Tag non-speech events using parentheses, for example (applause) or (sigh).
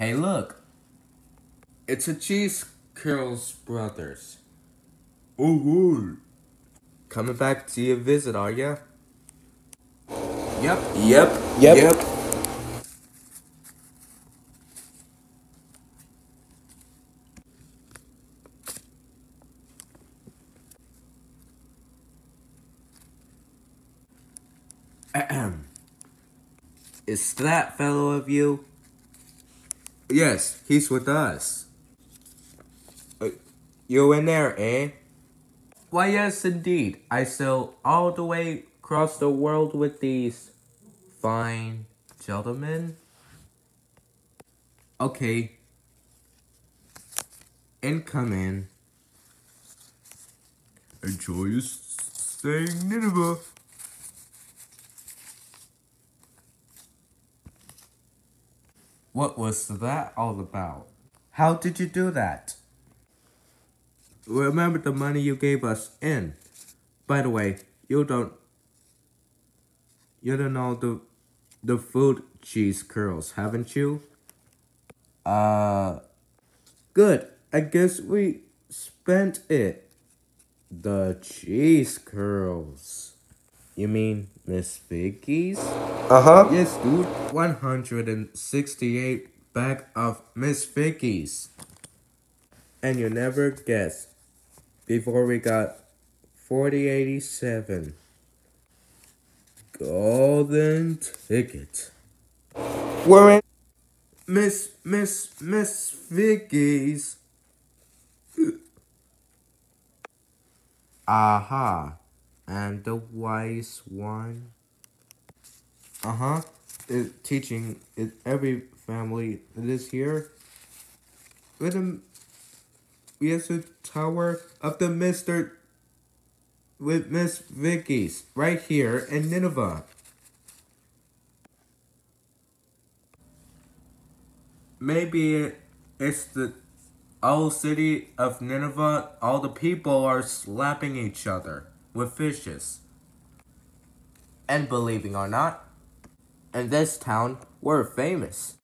Hey, look. It's a Cheese Curls Brothers. Oh, good. Coming back to your visit, are ya? Yep. Yep. Yep. Ahem. (clears throat) Is that fellow of you? Yes, he's with us. Uh, you in there, eh? Why, yes, indeed. I sail all the way across the world with these fine gentlemen. Okay. And come in. Enjoy your stay in Nineveh. What was that all about? How did you do that? Remember the money you gave us in. By the way, you don't you don't know the the food cheese curls, haven't you? Uh good. I guess we spent it. The cheese curls. You mean Miss Vickie's? Uh-huh. Yes, dude. 168 bag of Miss Vickie's. And you never guessed. Before we got 4087. Golden ticket. We're in. Miss, Miss, Miss Vickie's. Aha. And the wise one. Uh huh. Is teaching is every family that is here. With a yes, the tower of the Mister. With Miss Vickie's right here in Nineveh. Maybe it's the old city of Nineveh. All the people are slapping each other with fishes. And believing or not, in this town, we're famous.